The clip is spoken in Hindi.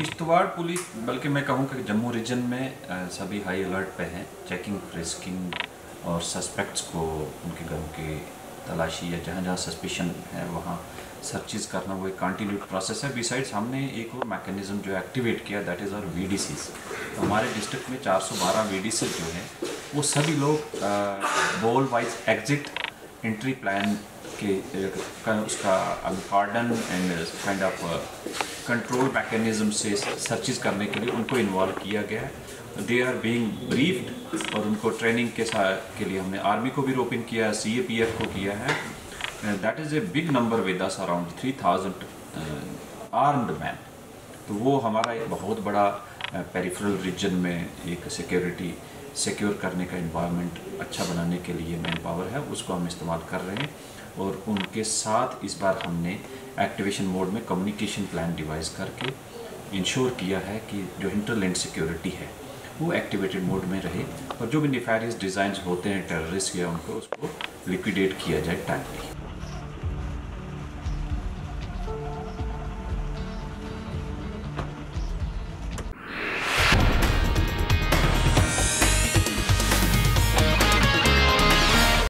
किश्तवाड़ पुलिस, बल्कि मैं कहूँ कि जम्मू रीजन में सभी हाई अलर्ट पे हैं। चेकिंग फ्रिस्किंग और सस्पेक्ट्स को उनके घरों की तलाशी या जहाँ जहाँ सस्पिशन है, वहाँ सर्चिज करना वो एक कंटिन्यूड प्रोसेस है। बिसाइड्स हमने एक और मैकेनिज्म जो एक्टिवेट किया दैट इज़ और वी तो हमारे डिस्ट्रिक्ट में 412 वी जो हैं, वो सभी लोग बोल वाइज एग्जिट एंट्री प्लान के उसका cordon and kind of control mechanism से सर्चिज करने के लिए उनको इन्वॉल्व किया गया है। दे आर बीइंग ब्रीफ्ड और उनको ट्रेनिंग के साथ के लिए हमने आर्मी को भी रोपिन किया है सीएपीएफ को किया है। That is a big number with us around three thousand armed man तो वो हमारा एक बहुत बड़ा पेरिफेरल uh, रीजन में एक सिक्योरिटी सिक्योर करने का इन्वायरमेंट अच्छा बनाने के लिए मैन पावर है, उसको हम इस्तेमाल कर रहे हैं और उनके साथ इस बार हमने एक्टिवेशन मोड में कम्युनिकेशन प्लान डिवाइस करके इंश्योर किया है कि जो इंटरलैंड सिक्योरिटी है, वो एक्टिवेटेड मोड में रहे और जो भी निफारियस डिज़ाइन होते हैं टेररिस्ट या उनको, उसको लिक्विडेट किया जाए टाइमली